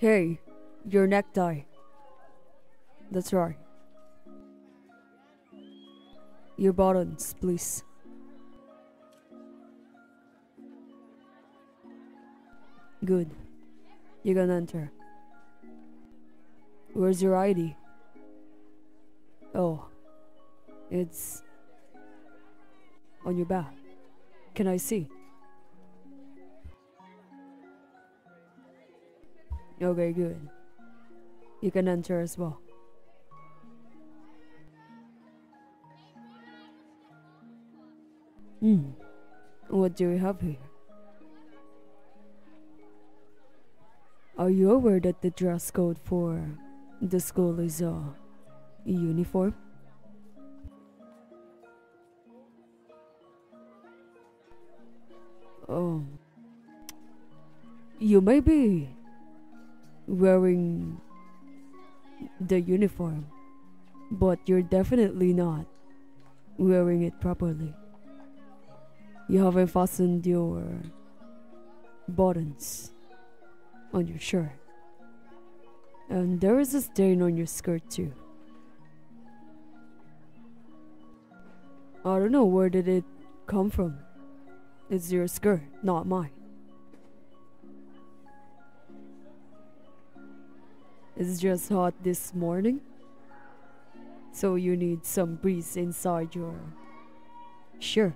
Hey, your necktie. That's right. Your buttons, please. Good. You can enter. Where's your ID? Oh, it's on your back. Can I see? Okay, good. You can enter as well. Hmm. What do we have here? Are you aware that the dress code for the school is a uniform? Oh. You may be wearing the uniform, but you're definitely not wearing it properly. You haven't fastened your buttons on your shirt. And there is a stain on your skirt too. I don't know where did it come from. It's your skirt, not mine. It's just hot this morning. So you need some breeze inside your shirt.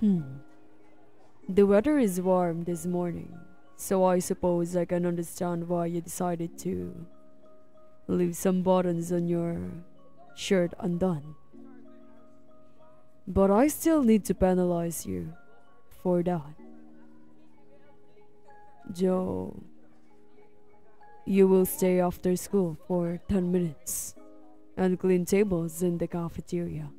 Hmm. The weather is warm this morning, so I suppose I can understand why you decided to leave some buttons on your shirt undone. But I still need to penalize you for that. Joe, you will stay after school for 10 minutes and clean tables in the cafeteria.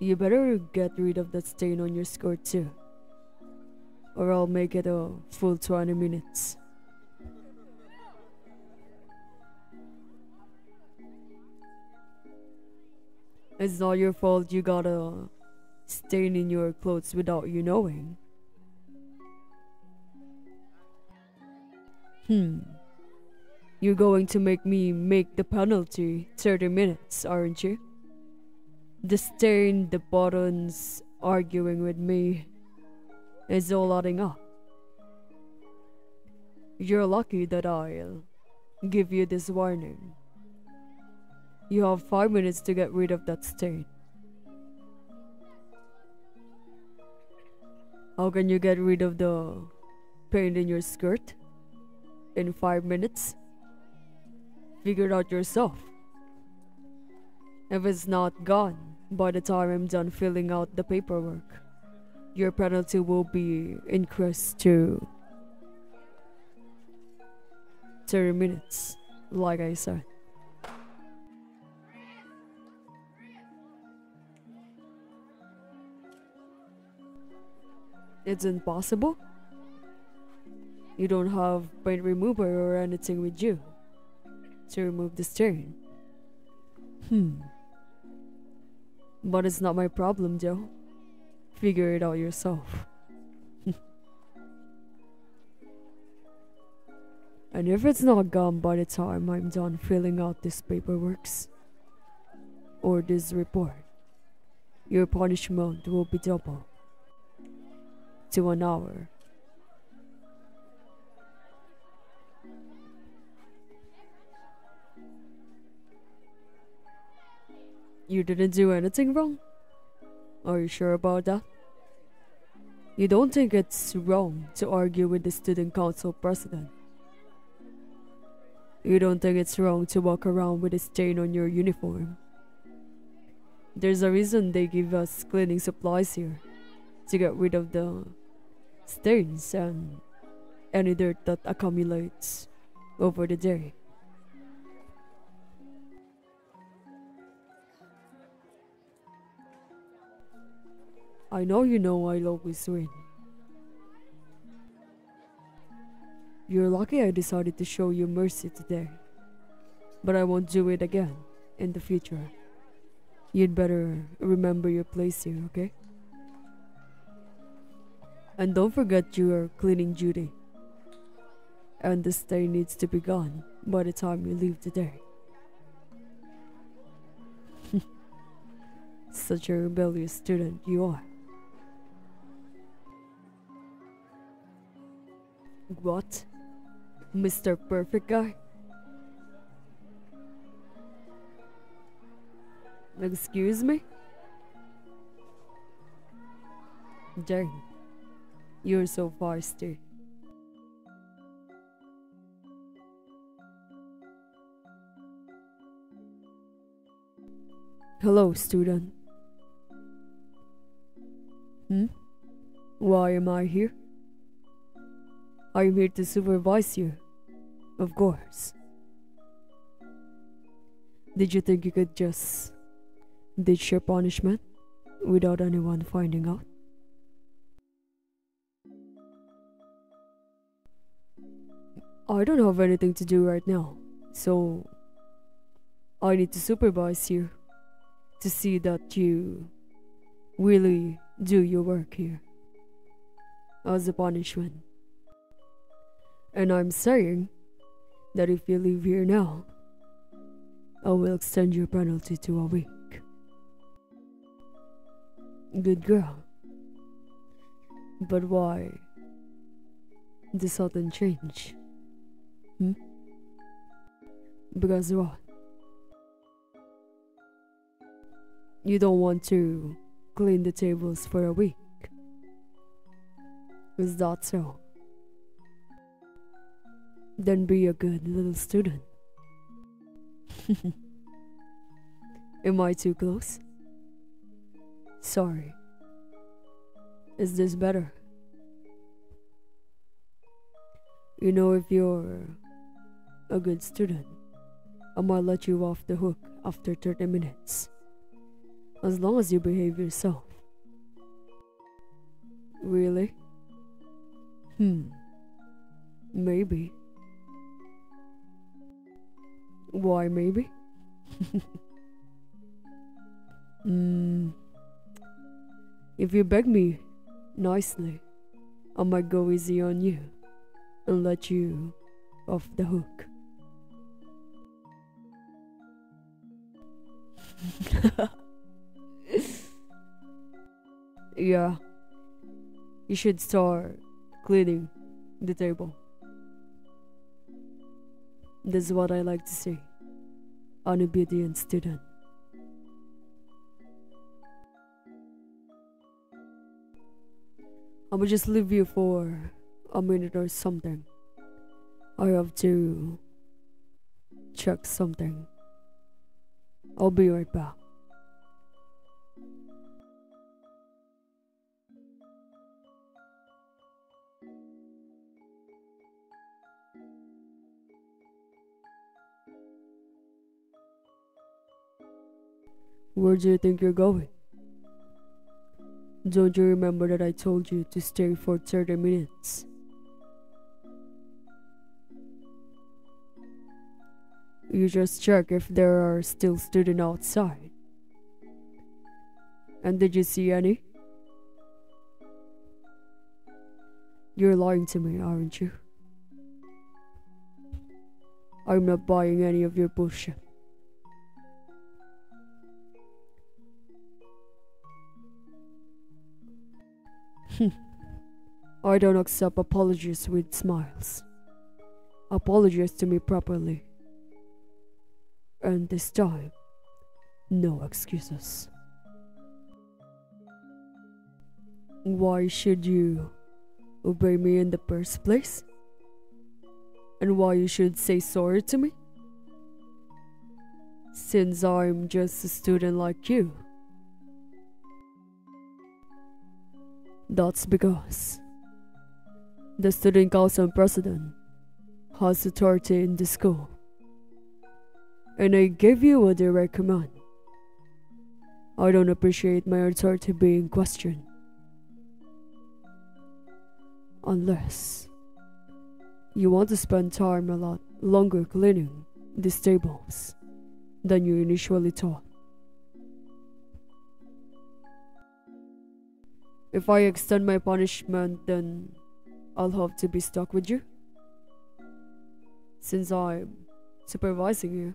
You better get rid of that stain on your skirt too. Or I'll make it a full 20 minutes. It's not your fault you got a stain in your clothes without you knowing. Hmm. You're going to make me make the penalty 30 minutes, aren't you? The stain, the buttons, arguing with me is all adding up. You're lucky that I'll give you this warning. You have five minutes to get rid of that stain. How can you get rid of the paint in your skirt? In five minutes? Figure it out yourself. If it's not gone by the time I'm done filling out the paperwork, your penalty will be increased to 30 minutes, like I said. It's impossible? You don't have paint remover or anything with you to remove the stain. Hmm. But it's not my problem, Joe. Figure it out yourself. and if it's not gone by the time I'm done filling out this paperwork or this report, your punishment will be double to an hour. You didn't do anything wrong? Are you sure about that? You don't think it's wrong to argue with the student council president? You don't think it's wrong to walk around with a stain on your uniform? There's a reason they give us cleaning supplies here to get rid of the stains and any dirt that accumulates over the day. I know you know I'll always win. You're lucky I decided to show you mercy today. But I won't do it again in the future. You'd better remember your place here, okay? And don't forget your cleaning duty. And the stain needs to be gone by the time you leave today. Such a rebellious student you are. What? Mr. Perfect Guy? Excuse me? Dang, you're so feisty. Hello, student. Hmm? Why am I here? I'm here to supervise you. Of course. Did you think you could just ditch your punishment without anyone finding out? I don't have anything to do right now, so I need to supervise you to see that you really do your work here as a punishment. And I'm saying that if you leave here now, I will extend your penalty to a week. Good girl. But why the sudden change? Hmm? Because what? You don't want to clean the tables for a week. Is that so? Then be a good little student. Am I too close? Sorry. Is this better? You know, if you're a good student, I might let you off the hook after 30 minutes. As long as you behave yourself. Really? Hmm. Maybe. Why, maybe? Hmm. If you beg me nicely, I might go easy on you and let you off the hook. yeah, you should start cleaning the table. That's what I like to see. An obedient student. I will just leave you for a minute or something. I have to check something. I'll be right back. Where do you think you're going? Don't you remember that I told you to stay for 30 minutes? You just check if there are still students outside. And did you see any? You're lying to me, aren't you? I'm not buying any of your bullshit. I don't accept apologies with smiles. Apologize to me properly. And this time, no excuses. Why should you obey me in the first place? And why you should say sorry to me? Since I'm just a student like you. That's because the student council president has authority in the school. And I gave you a direct command. I don't appreciate my authority being questioned. Unless you want to spend time a lot longer cleaning these tables than you initially thought. If I extend my punishment, then I'll have to be stuck with you. Since I'm supervising you.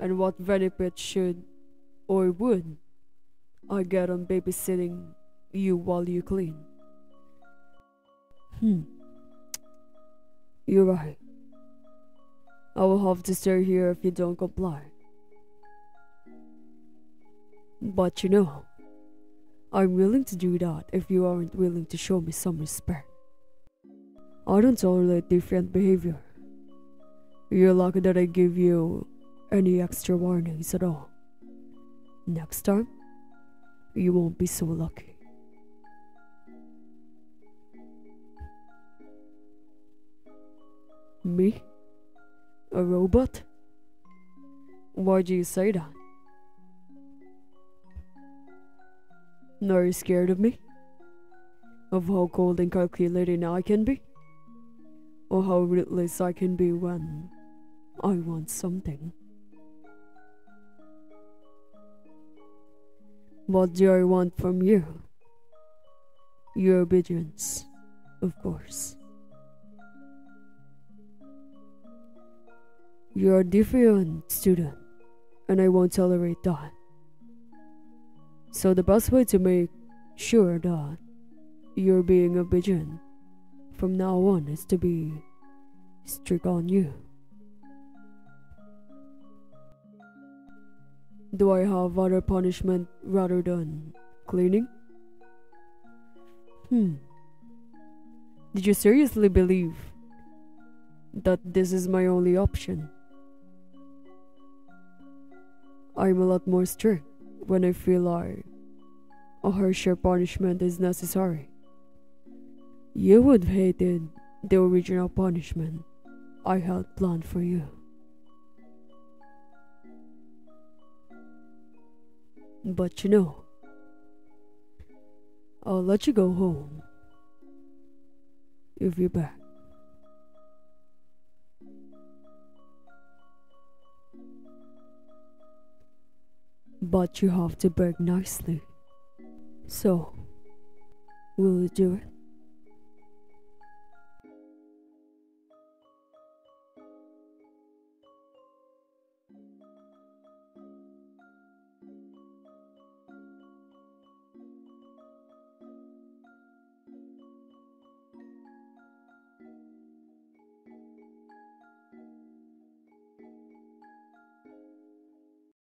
And what benefit should or would I get on babysitting you while you clean? Hmm. You're right. I will have to stay here if you don't comply. But you know, I'm willing to do that if you aren't willing to show me some respect. I don't tolerate different behavior. You're lucky that I give you any extra warnings at all. Next time, you won't be so lucky. Me? A robot? Why do you say that? Are you scared of me? Of how cold and calculating I can be? Or how ruthless I can be when I want something? What do I want from you? Your obedience, of course. You're a different student, and I won't tolerate that. So the best way to make sure that you're being a obedient from now on is to be strict on you. Do I have other punishment rather than cleaning? Hmm. Did you seriously believe that this is my only option? I'm a lot more strict when I feel like a harsher punishment is necessary. You would have hated the original punishment I had planned for you. But you know, I'll let you go home if you're back. But you have to beg nicely. So, will you do it?